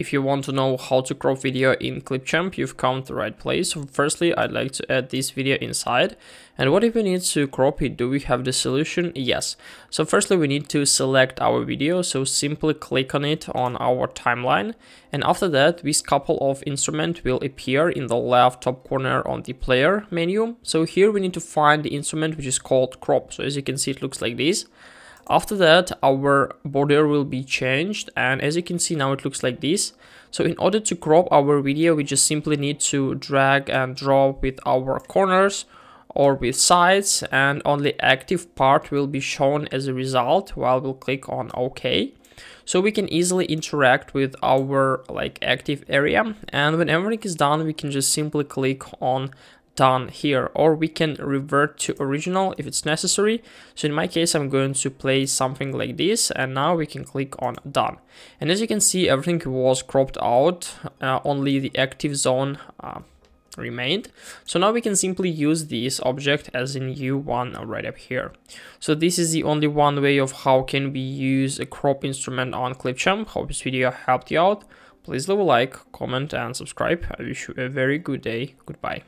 If you want to know how to crop video in Clipchamp, you've come to the right place. Firstly, I'd like to add this video inside. And what if we need to crop it? Do we have the solution? Yes. So firstly, we need to select our video. So simply click on it on our timeline. And after that, this couple of instrument will appear in the left top corner on the player menu. So here we need to find the instrument which is called crop. So as you can see, it looks like this. After that, our border will be changed and as you can see now it looks like this. So in order to crop our video, we just simply need to drag and drop with our corners or with sides and only active part will be shown as a result while we'll click on OK. So we can easily interact with our like active area and when everything is done, we can just simply click on done here or we can revert to original if it's necessary. So in my case i'm going to play something like this and now we can click on done. And as you can see everything was cropped out uh, only the active zone uh, remained. So now we can simply use this object as a new one right up here. So this is the only one way of how can we use a crop instrument on clipchamp. Hope this video helped you out. Please leave a like comment and subscribe. I wish you a very good day. Goodbye